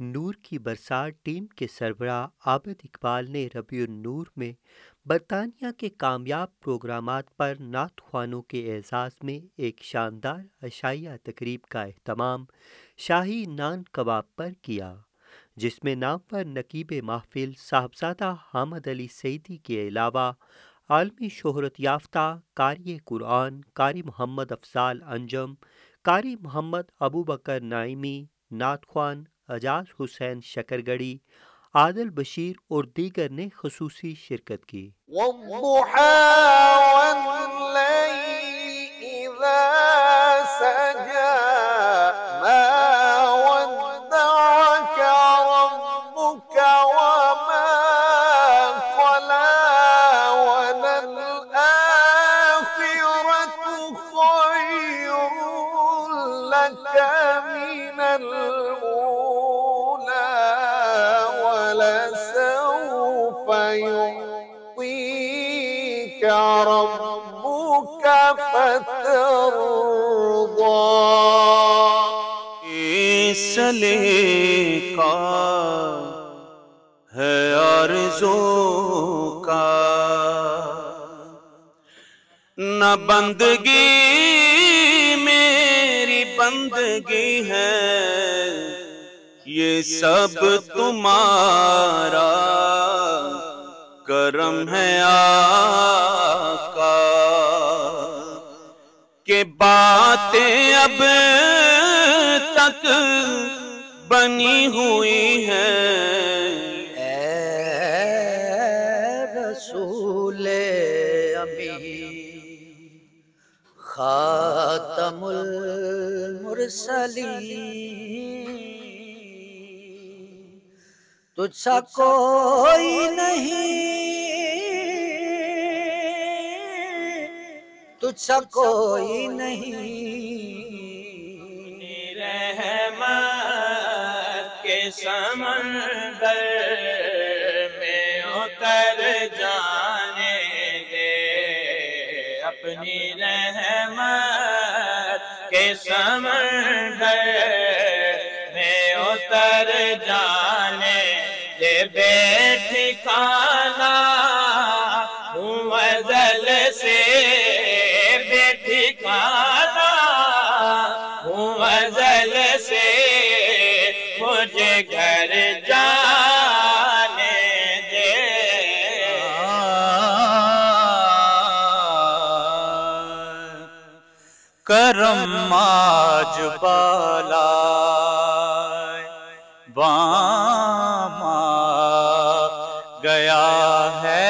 नूर की बरसात टीम के सरबराह आबिद इकबाल ने रबी नूर में बरतानिया के कामयाब प्रोग्राम पर नात खानों के एजाज़ में एक शानदार अशाइया तकरीब का अहतमाम शाही नान कबाब पर किया, जिसमें नामवर नकीब महफिल साहबजादा हामद अली सईदी के अलावा आलमी शोहरत याफ्ता, कारी कुरान कारी मोहम्मद अफजाल अंजम, कारी मोहम्मद अबू बकर नाइमी नात खान अजाज हुसैन शकरगढ़ी आदिल बशीर और दीगर ने खसूसी शिरकत की। सले का है आरज़ू का। न बंदगी मेरी बंदगी है ये सब तुम्हारा। करम है आका के बातें अब तक बनी हुई है। रसूल अभी खातमुल मुरसली तुझसा कोई नहीं तुझसा कोई नहीं। के समंदर में उतर जाने दे। अपनी रहमत के समंदर में उतर जाने दे। बेठिकाना घर जाने दे। करम आज बाला बामा गया है।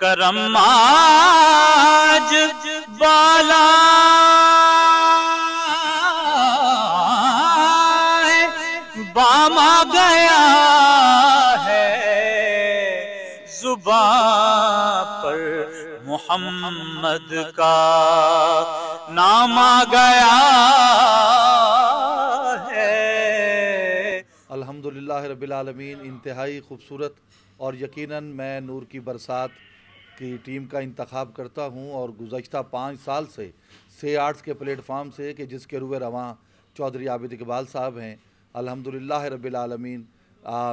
करम आज बाला गया है। जुबा पर मोहम्मद का नाम आ गया है। अल्हम्दुलिल्लाह रब्बिल आलमीन, इंतहाई खूबसूरत और यकीनन मैं नूर की बरसात की टीम का इंतखब करता हूँ और गुज्त पाँच साल से से आर्ट्स के प्लेटफार्म से कि जिसके रुए रवां चौधरी आबिद इकबाल साहब हैं अल्हम्दुलिल्लाह रब्बिल आलमीन।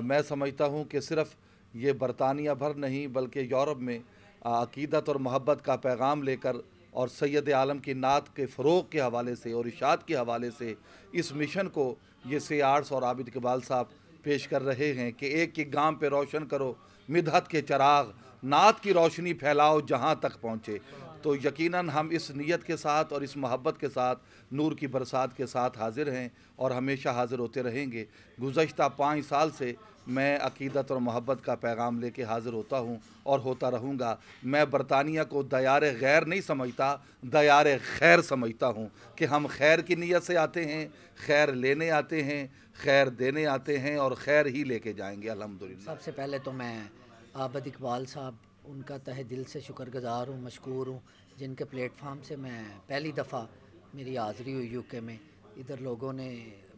मैं समझता हूँ कि सिर्फ़ ये बरतानिया भर नहीं, बल्कि यूरोप में अकीदत और मोहब्बत का पैगाम लेकर और सैद आलम की नात के फ़रोग के हवाले से और इशात के हवाले से इस मिशन को ये से आर्ट्स और आबिद इकबाल साहब पेश कर रहे हैं कि एक एक गाँव पे रोशन करो, मिदहत के चराग, नात की रोशनी फैलाओ जहाँ तक पहुँचे। तो यकीनन हम इस नीयत के साथ और इस मोहब्बत के साथ, नूर की बरसात के साथ हाजिर हैं और हमेशा हाजिर होते रहेंगे। गुज्त पाँच साल से मैं अकीदत और मोहब्बत का पैगाम लेके हाज़िर होता हूँ और होता रहूँगा। मैं बरतानिया को दयार गैर नहीं समझता, दयार खैर समझता हूँ कि हम खैर की नीयत से आते हैं, खैर लेने आते हैं, खैर देने आते हैं और खैर ही लेके जाएँगे, अल्हम्दुलिल्लाह। सबसे पहले तो मैं आबद इकबाल साहब उनका तह दिल से शुक्रगुजार हूँ मशहूर हूँ, जिनके प्लेटफार्म से मैं पहली दफ़ा मेरी हाज़री हुई यूके में। इधर लोगों ने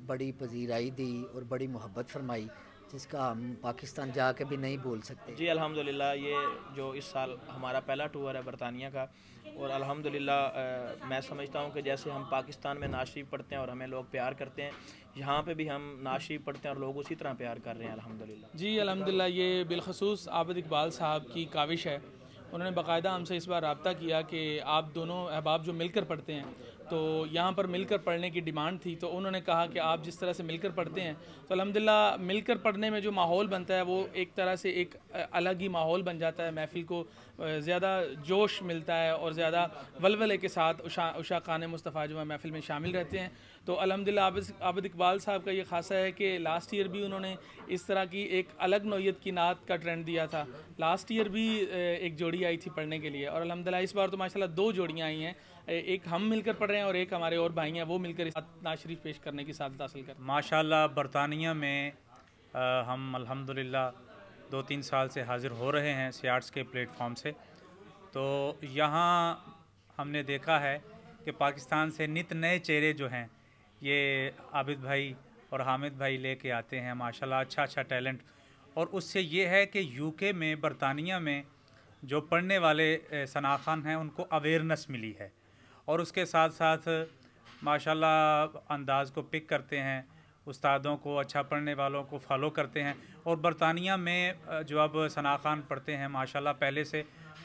बड़ी पजीराई दी और बड़ी मोहब्बत फरमाई। जिसका हम पाकिस्तान जाके भी नहीं बोल सकते। जी अल्हम्दुलिल्लाह ये जो इस साल हमारा पहला टूर है बरतानिया का और अल्हम्दुलिल्लाह मैं समझता हूँ कि जैसे हम पाकिस्तान में नाशरीफ पढ़ते हैं और हमें लोग प्यार करते हैं यहाँ पे भी हम नाशरीफ पढ़ते हैं और लोग उसी तरह प्यार कर रहे हैं अल्हम्दुलिल्लाह। जी अल्हम्दुलिल्लाह ये बिलखसूस आबद इकबाल साहब की काविश है। उन्होंने बाकायदा हमसे इस बार रबता किया कि आप दोनों अहबाब जो मिलकर पढ़ते हैं तो यहाँ पर मिलकर पढ़ने की डिमांड थी तो उन्होंने कहा कि आप जिस तरह से मिलकर पढ़ते हैं तो अलहमदिल्ला मिलकर पढ़ने में जो माहौल बनता है, वो एक तरह से एक अलग ही माहौल बन जाता है। महफिल को ज़्यादा जोश मिलता है और ज़्यादा वलवले के साथ उषा उषा खान मुस्तफ़ा जो है महफिल में शामिल रहते हैं। तो अलहमदिल्ला आबिद आबिद इकबाल साहब का ये खासा है कि लास्ट ईयर भी उन्होंने इस तरह की एक अलग नोयत की नात का ट्रेंड दिया था। लास्ट ईयर भी एक जोड़ी आई थी पढ़ने के लिए और अलहमदिल्ला इस बार तो माशाल्लाह दो जोड़ियाँ आई हैं। एक हम मिलकर पढ़ रहे हैं और एक हमारे और भाई हैं वो मिलकर इस नाशरीफ पेश करने की सादत हासिल कर माशाल्लाह बरतानिया में आ, हम अल्हम्दुलिल्लाह दो तीन साल से हाज़िर हो रहे हैं सियार्ट्स के प्लेटफॉर्म से। तो यहाँ हमने देखा है कि पाकिस्तान से नित नए चेहरे जो हैं ये आबिद भाई और हामिद भाई लेके आते हैं माशाल्लाह अच्छा अच्छा टैलेंट। और उससे ये है कि यूके में बरतानिया में जो पढ़ने वाले सना खान हैं उनको अवेयरनेस मिली है। और उसके साथ साथ माशाल्लाह अंदाज़ को पिक करते हैं, उस्तादों को अच्छा पढ़ने वालों को फॉलो करते हैं और बरतानिया में जो अब सना खान पढ़ते हैं, माशाल्लाह पहले से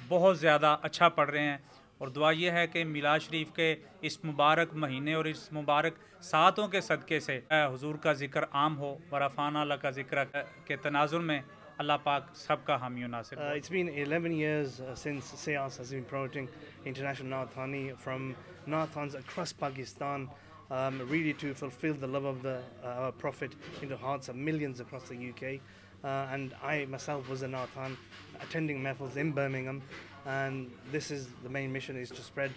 बहुत ज़्यादा अच्छा पढ़ रहे हैं। और दुआ यह है कि मिला शरीफ के इस मुबारक महीने और इस मुबारक सातों के सदक़े से हजूर का ज़िक्र आम हो, वरफ़ान का ज़िक्र के तनाजुर में Allah Pak sabka nasir. It's been 11 years uh, since SEAS has been promoting international Nathani from Nathans across Pakistan. Um, really to fulfill the love of the uh, Prophet in the hearts of millions across the UK. Uh, and I myself was a Nathan attending mehfils in Birmingham and this is the main mission is to spread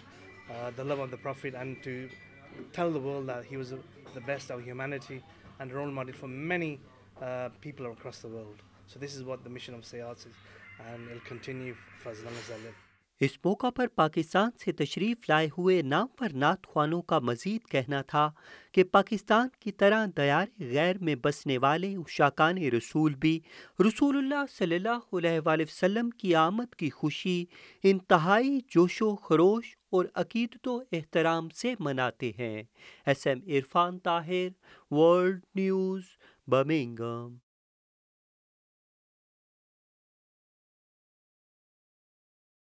uh, the love of the Prophet and to tell the world that he was the best of humanity and a role model for many uh, people across the world. So this is what the mission of Sayats is, and it'll continue for as long as I live. इस मौका पर पाकिस्तान से तशरीफ़ लाए हुए नाम पर नात खानों का मजीद कहना था कि पाकिस्तान की तरह दयार गैर में बसने वाले उशाकान रसूल भी रसूलुल्लाह सल्लल्लाहु अलैहि वसल्लम की आमद की खुशी, इंतहाई जोशो खरोश और अकीदत एहतराम से मनाते हैं S M Irfan Tahir, world news, Birmingham